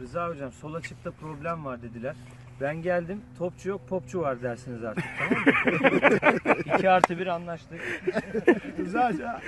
Rıza hocam sol açıkta problem var dediler. Ben geldim topçu yok popçu var dersiniz artık tamam mı? 2 artı 1 anlaştık. Rıza Hoca